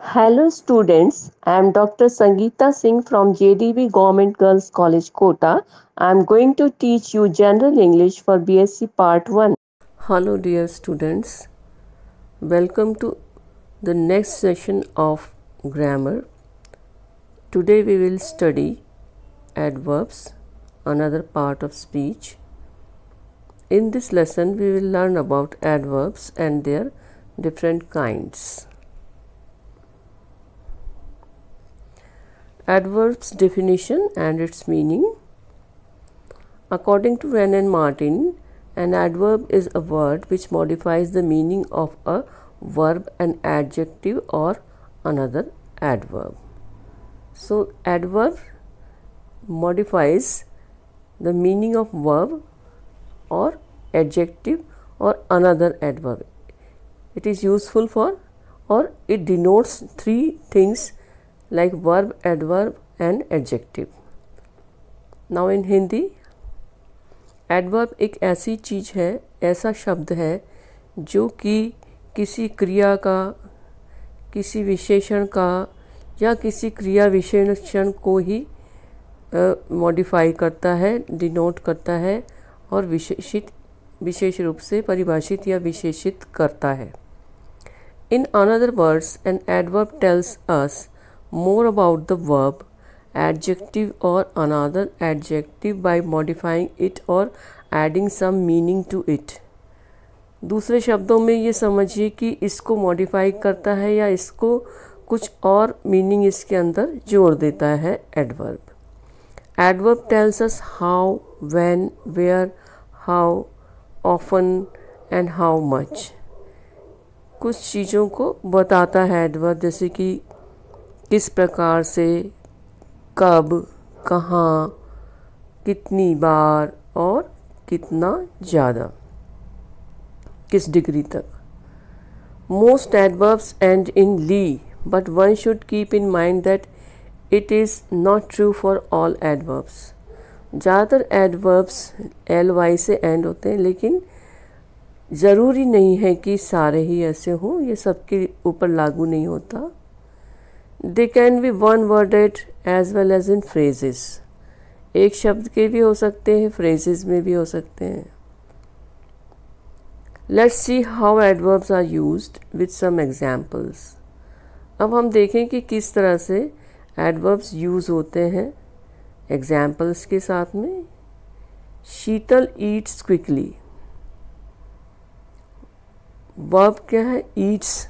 Hello students, I am Dr. Sangeeta Singh from JDB Government Girls College Kota. I am going to teach you General English for BSc Part 1. Hello dear students, welcome to the next session of grammar. Today we will study adverbs, another part of speech. In this lesson we will learn about adverbs and their different kinds. Adverbs definition and its meaning. According to Wren and Martin, an adverb is a word which modifies the meaning of a verb, an adjective, or another adverb. So, adverb modifies the meaning of verb or adjective or another adverb. It is useful for or it denotes three things like verb, adverb and adjective. Now in Hindi adverb एक ऐसी चीज़ है ऐसा शब्द है जो कि किसी क्रिया का किसी विशेषण का या किसी क्रिया विशेषण को ही मॉडिफाई uh, करता है डिनोट करता है और विशेषित विशेष रूप से परिभाषित या विशेषित करता है in another words an adverb tells us more about the verb, adjective or another adjective by modifying it or adding some meaning to it. दूसरे शब्दों में ये समझिए कि इसको मॉडिफाई करता है या इसको कुछ और मीनिंग इसके अंदर जोड़ देता है adverb adverb tells us how when where how often and how much कुछ चीज़ों को बताता है एडवर्ब जैसे कि किस प्रकार से, कब, कहाँ, कितनी बार और कितना ज़्यादा? किस डिग्री तक? Most adverbs end in ly but one should keep in mind that it is not true for all adverbs ज़्यादातर एडवर्ब्स एल वाई से एंड होते हैं, लेकिन ज़रूरी नहीं है कि सारे ही ऐसे हों, ये सबके ऊपर लागू नहीं होता। They can be one worded as well as in phrases एक शब्द के भी हो सकते हैं फ्रेजेस में भी हो सकते हैं। Let's see how adverbs are used with some examples अब हम देखें कि किस तरह से एडवर्ब्स यूज़ होते हैं एग्जाम्पल्स के साथ में। शीतल ईट्स क्विकली वर्ब क्या है? Eats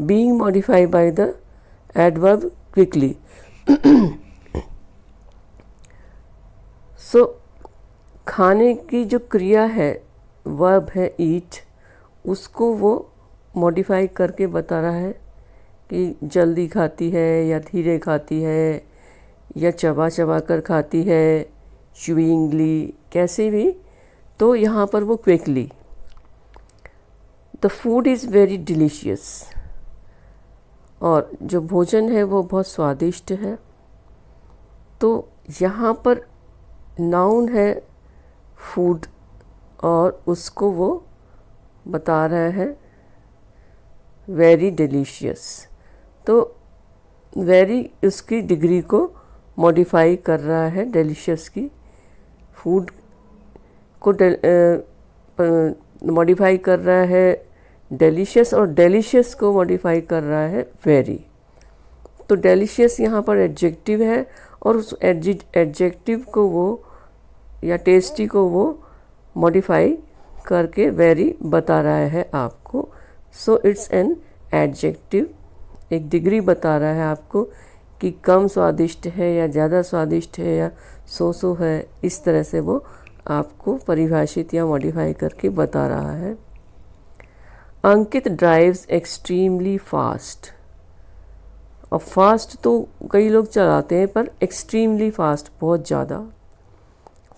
being modified by the adverb quickly. So, खाने की जो क्रिया है वर्ब है ईट उसको वो मॉडिफाई करके बता रहा है कि जल्दी खाती है या धीरे खाती है या चबा चबा कर खाती है चुविंगली कैसे भी तो यहाँ पर वो quickly the food is very delicious और जो भोजन है वो बहुत स्वादिष्ट है। तो यहाँ पर नाउन है फ़ूड और उसको वो बता रहा है वेरी डिलीशियस तो वेरी उसकी डिग्री को मॉडिफाई कर रहा है डिलीशियस की। फ़ूड को मॉडिफाई कर रहा है डेलीशियस और डेलीशियस को मॉडिफाई कर रहा है वेरी तो डेलीशियस यहाँ पर एडजेक्टिव है और उस एडजेक्टिव को वो या टेस्टी को वो मॉडिफाई करके वेरी बता रहा है आपको. सो इट्स एन एडजेक्टिव एक डिग्री बता रहा है आपको कि कम स्वादिष्ट है या ज़्यादा स्वादिष्ट है या सो सो है, इस तरह से वो आपको परिभाषित या मॉडिफाई करके बता रहा है। अंकित ड्राइव्स एक्सट्रीमली फास्ट और फास्ट तो कई लोग चलाते हैं, पर एक्सट्रीमली फास्ट बहुत ज़्यादा।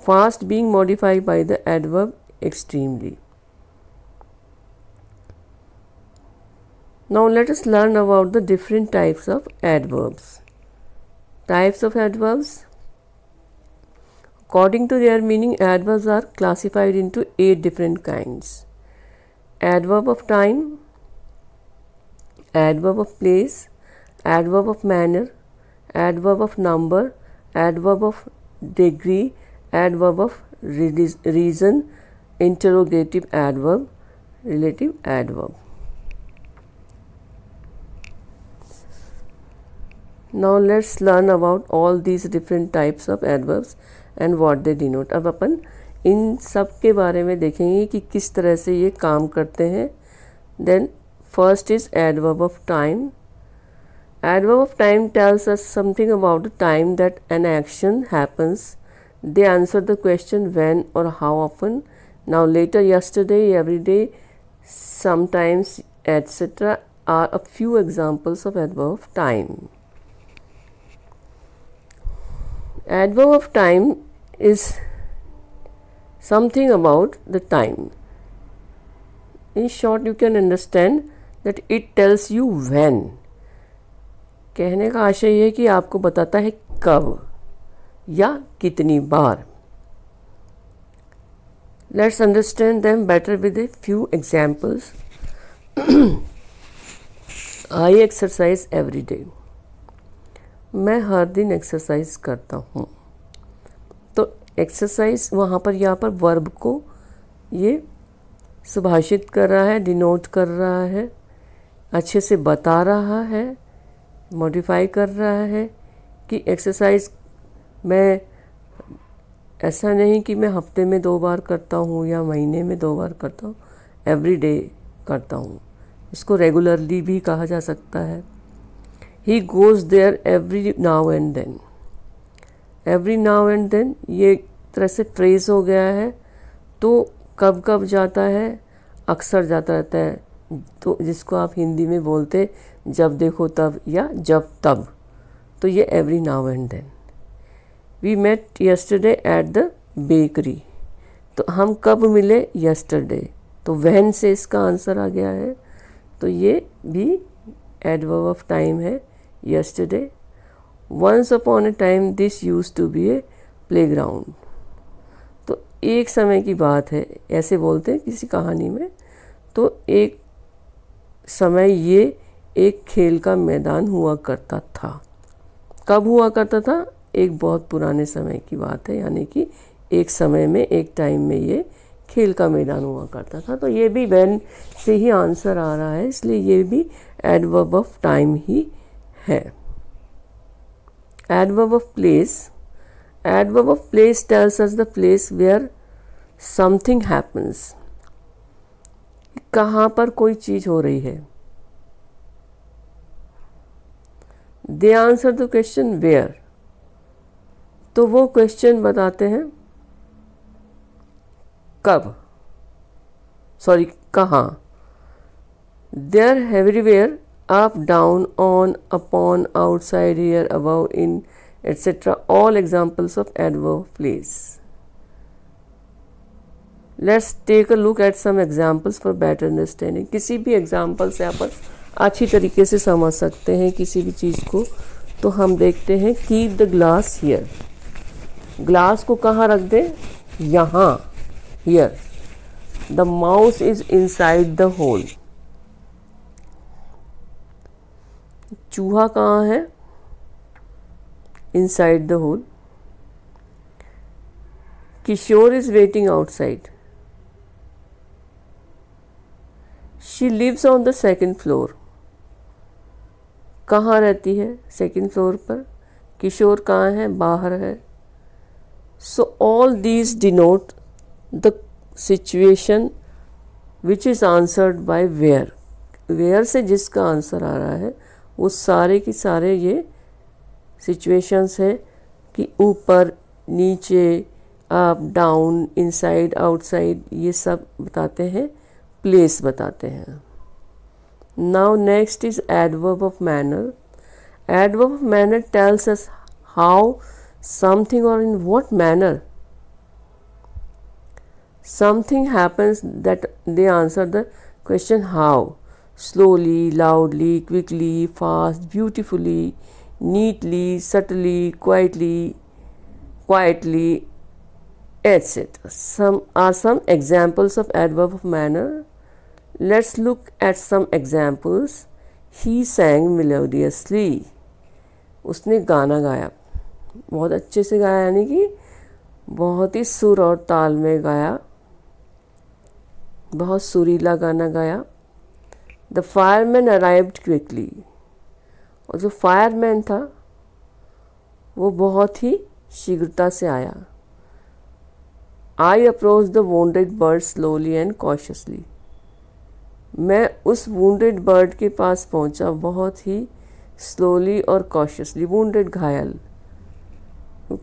Fast being modified by the adverb extremely now let's learn about the different types of adverbs types of adverbs according to their meaning adverbs are classified into eight different kinds adverb of time, adverb of place, adverb of manner, adverb of number, adverb of degree, adverb of reason, interrogative adverb, relative adverb. Now let's learn about all these different types of adverbs and what they denote. अब अपन इन सब के बारे में देखेंगे कि किस तरह से ये काम करते हैं। Then first is adverb of time adverb of time tells us something about the time that an action happens they answer the question when or how often now later yesterday every day sometimes etcetera are a few examples of adverb of time adverb of time is something about the time. In short, you can understand that it tells you when. कहने का आशय ये कि आपको बताता है कब या कितनी बार let's understand them better with a few examples I exercise every day मैं हर दिन एक्सरसाइज करता हूँ एक्सरसाइज वहाँ पर यहाँ पर वर्ब को ये सुभाषित कर रहा है डिनोट कर रहा है, अच्छे से बता रहा है मॉडिफाई कर रहा है कि एक्सरसाइज मैं ऐसा नहीं कि मैं हफ़्ते में दो बार करता हूँ या महीने में दो बार करता हूँ एवरी डे करता हूँ। इसको रेगुलरली भी कहा जा सकता है। He goes there every now and then every now and then ये एक तरह से फ्रेज हो गया है तो कब कब जाता है? अक्सर जाता रहता है। तो जिसको आप हिंदी में बोलते, जब देखो तब या जब तब। तो ये every now and then we met yesterday at the bakery तो हम कब मिले? यस्टरडे तो वहन से इसका आंसर आ गया है। तो ये भी एडवर्ब ऑफ़ टाइम है। Yesterday once upon a time this use to be a playground तो एक समय की बात है, ऐसे बोलते हैं किसी कहानी में। तो एक समय ये एक खेल का मैदान हुआ करता था। कब हुआ करता था? एक बहुत पुराने समय की बात है, यानी कि एक समय में, एक टाइम में ये खेल का मैदान हुआ करता था। तो ये भी वैन से ही आंसर आ रहा है, इसलिए ये भी एडवर्ब ऑफ़ टाइम ही है। Adverb of place adverb of place tells us the place where something happens कहाँ पर कोई चीज़ हो रही है they answer the question where तो वो क्वेश्चन बताते हैं कब सॉरी कहाँ there everywhere up down on upon outside here above in etcetera all examples of adverb place let's take a look at some examples for better understanding किसी भी example से आप अच्छी तरीके से समझ सकते हैं किसी भी चीज़ को। तो हम देखते हैं keep the glass here glass को कहाँ रख दें? यहाँ here the mouse is inside the hole चूहा कहाँ है? Inside the hole Kishore is waiting outside she lives on the second floor कहाँ रहती है? सेकेंड फ्लोर पर. किशोर कहाँ है? बाहर है. So all these denote the situation which is answered by where where से जिसका आंसर आ रहा है? वो सारे के सारे ये सिचुएशंस है कि ऊपर, नीचे अप डाउन इनसाइड आउटसाइड ये सब बताते हैं प्लेस बताते हैं। Now next is adverb of manner adverb of manner tells us how something or in what manner something happens that they answer the question how. Slowly, loudly, quickly, fast, beautifully, neatly, subtly, quietly, quietly, etc. Some are some examples of adverb of manner. Let's look at some examples. He sang melodiously उसने गाना गाया बहुत अच्छे से गाया यानी कि बहुत ही सुर और ताल में गाया बहुत सुरीला गाना गाया द फायरमैन अराइव्ड क्विकली और जो फायरमैन था, वो बहुत ही शीघ्रता से आया। I approach the wounded bird slowly and cautiously मैं उस वूंडेड बर्ड के पास पहुँचा बहुत ही स्लोली और कॉशियसली वूंडेड घायल।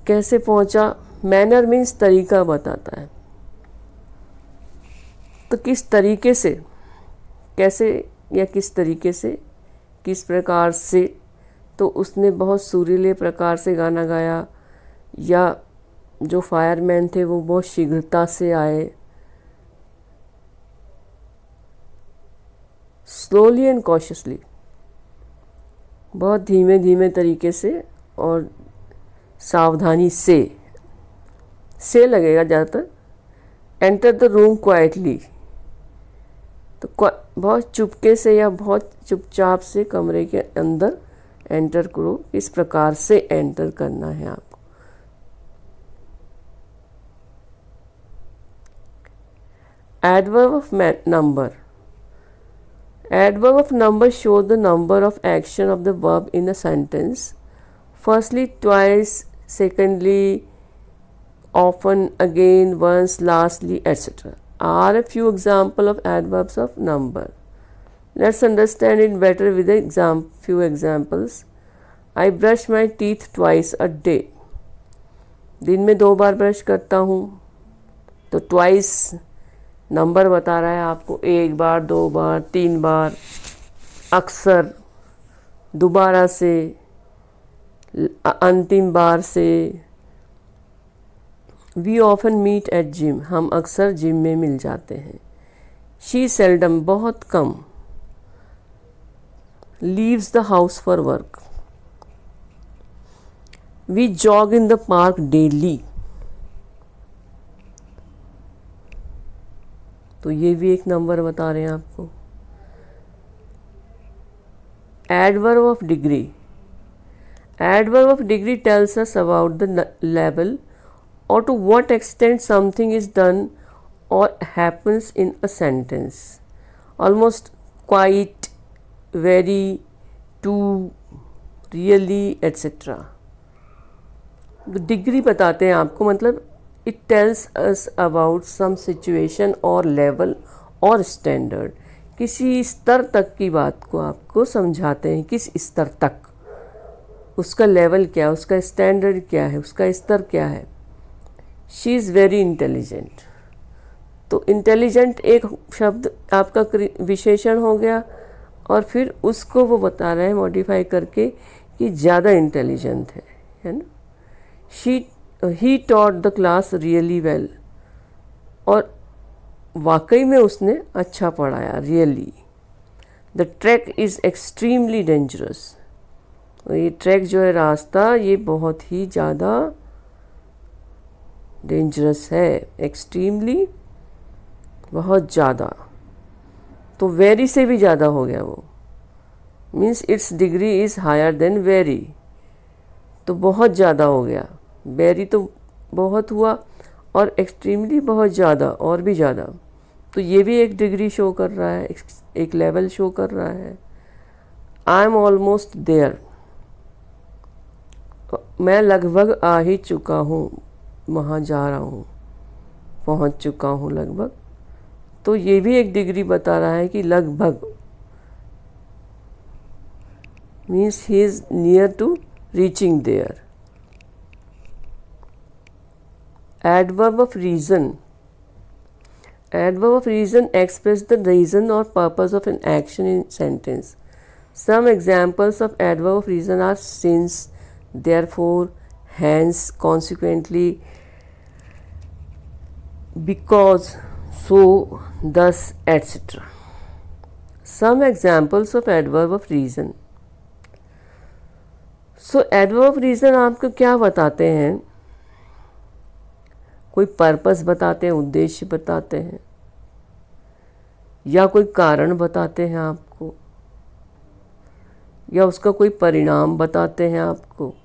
कैसे पहुँचा? मैनर मीन्स तरीका बताता है। तो किस तरीके से? कैसे या किस तरीके से, किस प्रकार से तो उसने बहुत सुरीले प्रकार से गाना गाया, या जो फायरमैन थे वो बहुत शीघ्रता से आए। स्लोली एंड कॉशियसली बहुत धीमे धीमे तरीके से और सावधानी से से लगेगा ज़्यादातर। एंटर द रूम क्वाइटली तो बहुत चुपके से या बहुत चुपचाप से कमरे के अंदर एंटर करो। इस प्रकार से एंटर करना है आपको। Adverb of number adverb of number show the number of action of the verb in a sentence firstly twice secondly often again once lastly etc are a few example of adverbs of number let's understand it better with a exam few examples i brush my teeth twice a day दिन में दो बार brush करता हूँ तो twice number बता रहा है आपको एक बार दो बार तीन बार अक्सर दोबारा से अंतिम बार से we often meet at gym हम अक्सर जिम में मिल जाते हैं। शी सेल्डम बहुत कम leaves the house for work we jog in the park daily तो ये भी एक नंबर बता रहे हैं आपको। Adverb of degree Adverb of degree tells us about the level or to what extent something is done or happens in a sentence. Almost, quite, very, to, really, etc. Degree बताते हैं आपको मतलब it tells us about some situation or level or standard किसी स्तर तक की बात को आपको समझाते हैं किस स्तर तक उसका लेवल क्या है उसका स्टैंडर्ड क्या है उसका स्तर क्या है शी इज़ वेरी इंटेलिजेंट। तो इंटेलिजेंट एक शब्द आपका विशेषण हो गया और फिर उसको वो बता रहे हैं मॉडिफाई करके कि ज़्यादा इंटेलिजेंट है है ना? She he taught the class really well और वाकई में उसने अच्छा पढ़ाया really the track is extremely dangerous ये ट्रैक जो है रास्ता, ये बहुत ही ज़्यादा डेंजरस है एक्सट्रीमली बहुत ज़्यादा। तो वेरी से भी ज़्यादा हो गया वो। Means its degree is higher than very तो बहुत ज़्यादा हो गया। वेरी तो बहुत हुआ और एक्सट्रीमली बहुत ज़्यादा, और भी ज़्यादा। तो ये भी एक डिग्री शो कर रहा है, एक लेवल शो कर रहा है। आई एम ऑलमोस्ट देयर मैं लगभग आ ही चुका हूँ। वहाँ जा रहा हूँ, पहुँच चुका हूँ लगभग। तो ये भी एक डिग्री बता रहा है कि लगभग। Means he is near to reaching there adverb of reason adverb of reason express the reason or purpose of an action in sentence some examples of adverb of reason are since therefore, hence, consequently because, so, thus etc some examples of adverb of reason. So adverb of reason आपको क्या बताते हैं? कोई purpose बताते हैं, उद्देश्य बताते हैं, या कोई कारण बताते हैं आपको, या उसका कोई परिणाम बताते हैं आपको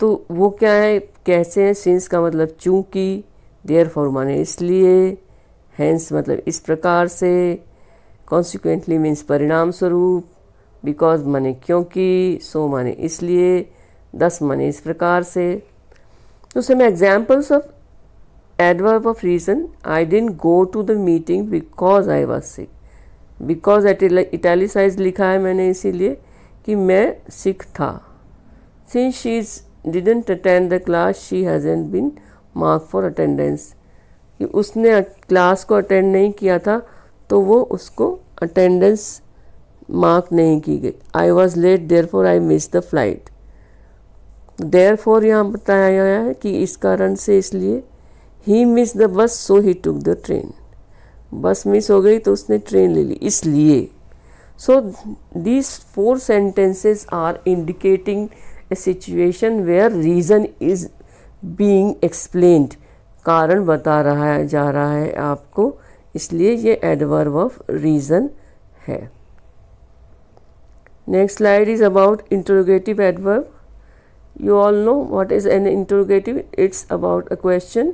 तो वो क्या है? कैसे हैं? सिंस का मतलब चूँकि देयर फॉर माने इसलिए हैंस मतलब इस प्रकार से कॉन्सिक्वेंटली मीन्स परिणाम स्वरूप बिकॉज़ माने क्योंकि सो माने इसलिए दस माने इस प्रकार से तो some examples of adverb of reason I didn't go to the meeting because I was sick because italicise लिखा है मैंने इसीलिए कि मैं सिख था since she is didn't attend the class she hasn't been marked for attendance. कि उसने class को अटेंड नहीं किया था तो वो उसको अटेंडेंस मार्क नहीं की गई। I was late therefore I miss the flight therefore यहाँ बताया गया है कि इस कारण से इसलिए he miss the bus so he took the train bus miss हो गई तो उसने ट्रेन ले ली, इसलिए। So these four sentences are indicating a situation where reason is being explained कारण बता रहा है, जा रहा है आपको इसलिए ये एडवर्ब ऑफ़ रीज़न है। Next slide is about interrogative adverb you all know what is an interrogative it's about a question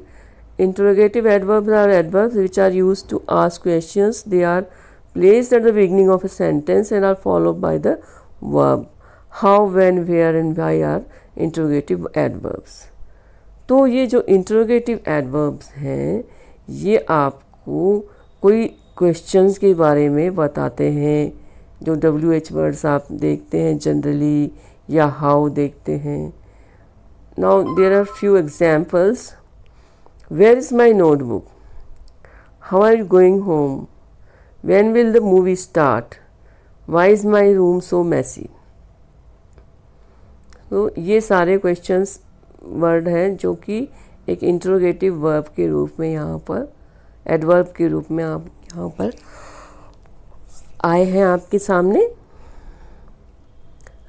interrogative adverbs are adverbs which are use to ask question they are placed at the beginning of a sentence and are follow by the verb how when where and why are interrogative adverbs तो ये जो interrogative adverbs हैं, ये आपको कोई questions के बारे में बताते हैं, जो डब्ल्यू एच वर्ड्स आप देखते हैं जनरली या हाउ देखते हैं। Now there are few examples where is my notebook how are going home when will the movie start why is my room so messy तो ये सारे क्वेश्चंस वर्ड हैं जो कि एक इंट्रोगेटिव वर्ब के रूप में यहाँ पर एडवर्ब के रूप में आप यहाँ पर आए हैं आपके सामने।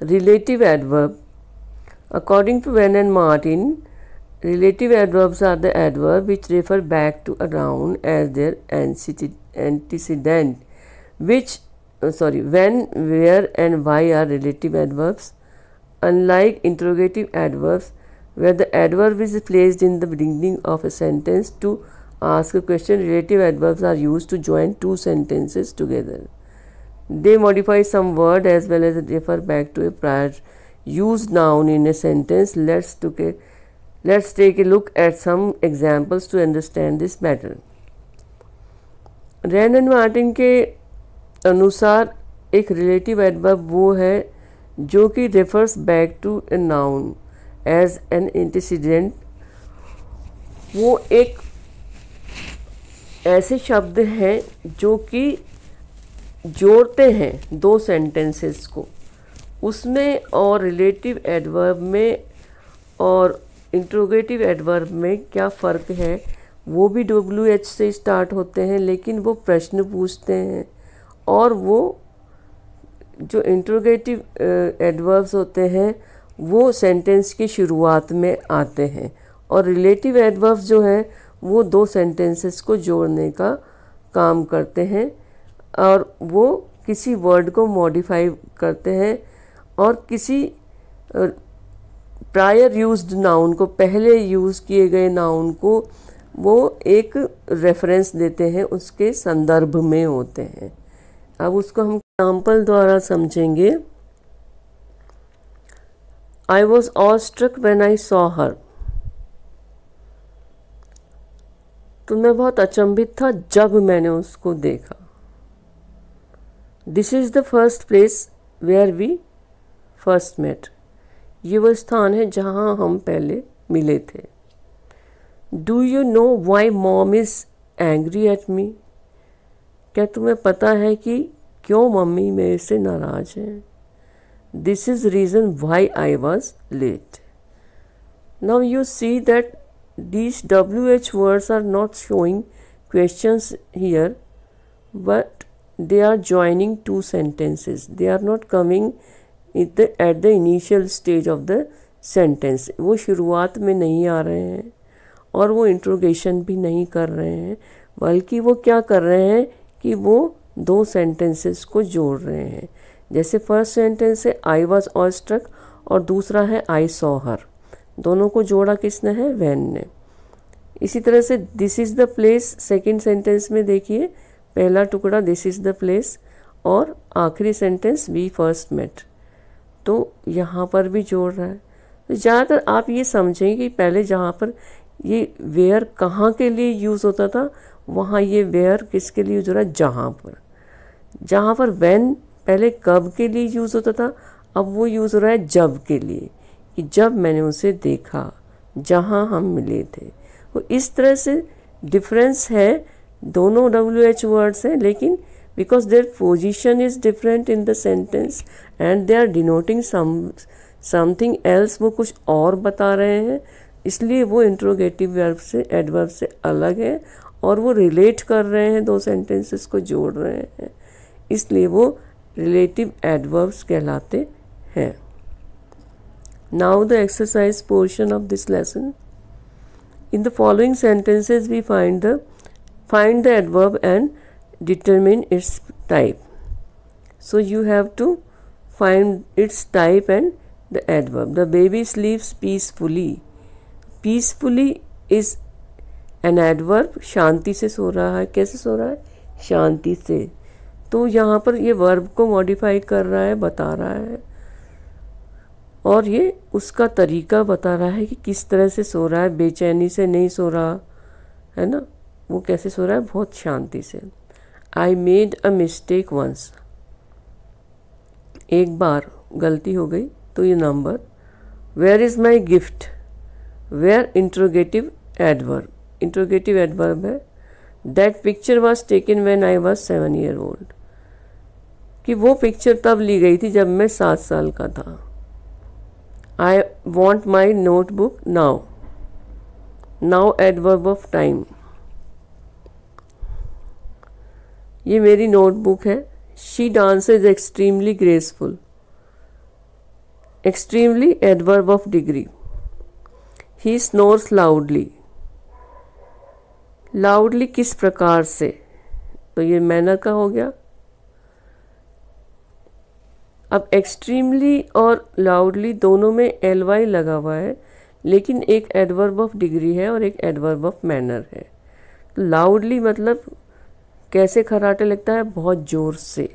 Relative adverb according to Wren and Martin relative adverbs are the adverb which refer back to around as their antecedent which sorry when where and why are relative adverbs unlike interrogative adverbs where the adverb is placed in the beginning of a sentence to ask a question relative adverbs are used to join two sentences together they modify some word as well as refer back to a prior used noun in a sentence let's take a, let's take a look at some examples to understand this better Wren and Martin के अनुसार एक relative adverb वो है जो कि refers back to a noun as an antecedent वो एक ऐसे शब्द हैं जो कि जोड़ते हैं दो सेंटेंसेस को। उसमें और रिलेटिव एडवर्ब में और इंट्रोगेटिव एडवर्ब में क्या फ़र्क है, वो भी डब्ल्यू एच से स्टार्ट होते हैं, लेकिन वो प्रश्न पूछते हैं और वो जो इंट्रोगेटिव एडवर्ब्स होते हैं वो सेंटेंस की शुरुआत में आते हैं। और रिलेटिव एडवर्ब्स जो हैं, वो दो सेंटेंसेस को जोड़ने का काम करते हैं और वो किसी वर्ड को मॉडिफाई करते हैं और किसी प्रायर यूज्ड नाउन को, पहले यूज़ किए गए नाउन को वो एक रेफरेंस देते हैं, उसके संदर्भ में होते हैं। अब उसको हम एग्ज़ाम्पल द्वारा समझेंगे। Was awestruck when I saw her तो मैं बहुत अचंभित था जब मैंने उसको देखा। This is the first place where we first met ये वो स्थान है जहाँ हम पहले मिले थे। Do you know why mom is angry at me क्या तुम्हें पता है कि क्यों मम्मी मेरे से नाराज़ हैं? This is reason why I was late now you see that these WH words are not showing questions here but they are joining two sentences they are not coming at the, at the initial stage of the sentence वो शुरुआत में नहीं आ रहे हैं और वो interrogation भी नहीं कर रहे हैं बल्कि वो क्या कर रहे हैं कि वो दो सेंटेंसेस को जोड़ रहे हैं जैसे फ़र्स्ट सेंटेंस है आई वॉज़ ऑल स्ट्रक और दूसरा है आई सॉ हर दोनों को जोड़ा किसने है? वैन ने। इसी तरह से this is the place second sentence में देखिए, पहला टुकड़ा दिस इज़ द प्लेस और आखिरी सेंटेंस वी फ़र्स्ट मेट तो यहाँ पर भी जोड़ रहा है। तो ज़्यादातर आप ये समझें कि पहले जहाँ पर ये वेयर कहाँ के लिए यूज़ होता था, वहाँ ये वेयर किसके लिए यूज़ हो रहा है? जहाँ पर। जहाँ पर वैन पहले कब के लिए यूज़ होता था? अब वो यूज़ हो रहा है जब के लिए। कि जब मैंने उसे देखा, जहाँ हम मिले थे। तो इस तरह से डिफरेंस है। दोनों डब्ल्यू एच वर्ड्स हैं, लेकिन because their position is different in the sentence and they are denoting some something else वो कुछ और बता रहे हैं। इसलिए वो इंट्रोगेटिव वर्ब से एडवर्ब से अलग है और वो रिलेट कर रहे हैं, दो सेंटेंसेस को जोड़ रहे हैं। इसलिए वो रिलेटिव एडवर्ब्स कहलाते हैं। Now the exercise portion of this lesson in the following sentences we find the find the adverb and determine its type so you have to find its type and the adverb. The baby sleeps peacefully. Peacefully is an adverb. शांति से सो रहा है। कैसे सो रहा है? शांति से। तो यहाँ पर ये वर्ब को मॉडिफाई कर रहा है, बता रहा है। और ये उसका तरीका बता रहा है कि किस तरह से सो रहा है, बेचैनी से नहीं सो रहा, है ना? वो कैसे सो रहा है? बहुत शांति से। I made a mistake once एक बार गलती हो गई तो ये number where is my gift where interrogative adverb interrogative adverb है। That picture was taken when I was seven year old कि वो पिक्चर तब ली गई थी जब मैं सात साल का था। I want my notebook now now adverb of time ये मेरी नोटबुक है। She dance is extremely graceful extremely adverb of degree he snores loudly loudly किस प्रकार से? तो ये मैनर का हो गया। अब एक्सट्रीमली और लाउडली दोनों में एल वाई लगा हुआ है, लेकिन एक एडवर्ब ऑफ़ डिग्री है और एक एडवर्ब ऑफ़ मैनर है। तो लाउडली मतलब कैसे खराटे लगता है? बहुत ज़ोर से।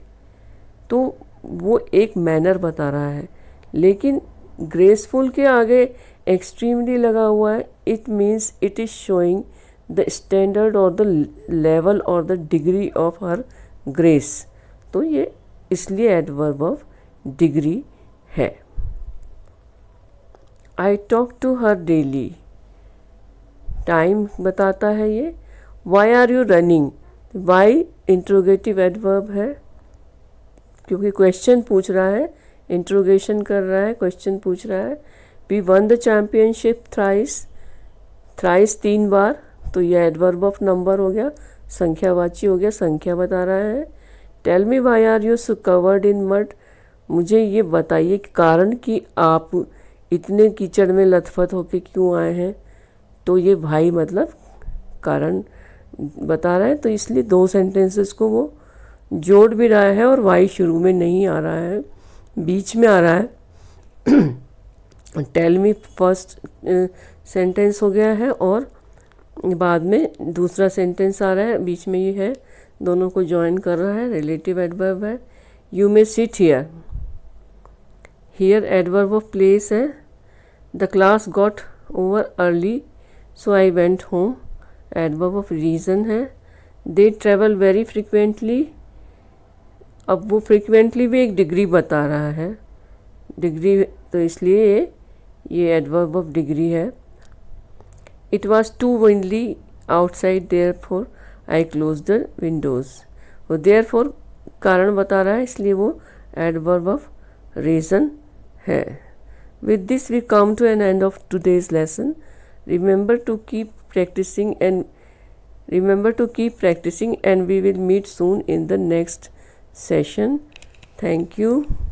तो वो एक मैनर बता रहा है। लेकिन ग्रेसफुल के आगे एक्सट्रीमली लगा हुआ है it means it is showing the standard or the level or the degree of her grace तो ये इसलिए एडवर्ब ऑफ़ डिग्री है। I talk to her daily time बताता है ये। Why are you running why interrogative adverb है? क्योंकि question पूछ रहा है इंट्रोगेशन कर रहा है क्वेश्चन पूछ रहा है। We won the championship thrice thrice तीन बार। तो यह एडवर्ब ऑफ़ नंबर हो गया, संख्यावाची हो गया, संख्या बता रहा है। Tell me why are you so covered in mud मुझे ये बताइए कि कारण कि आप इतने कीचड़ में लथपथ होके क्यों आए हैं? तो ये भाई मतलब कारण बता रहा है तो इसलिए दो सेंटेंसेस को वो जोड़ भी रहा है और वाई शुरू में नहीं आ रहा है, बीच में आ रहा है। टेल मी फ़र्स्ट सेंटेंस हो गया है और बाद में दूसरा सेंटेंस आ रहा है, बीच में ये है, दोनों को ज्वाइन कर रहा है रिलेटिव एडवर्ब है। You may sit here here adverb of place है. The class got over early so I went home adverb of reason है. दे ट्रेवल वेरी फ्रिक्वेंटली अब वो फ्रिक्वेंटली भी एक डिग्री बता रहा है. डिग्री तो इसलिए ये एडवर्ब ऑफ़ डिग्री है. It was too windy outside therefore I close the windows वो देयर फोर कारण बता रहा है, इसलिए वो adverb of reason with this we come to an end of today's lesson. Remember to keep practicing and remember to keep practicing and we will meet soon in the next session. Thank you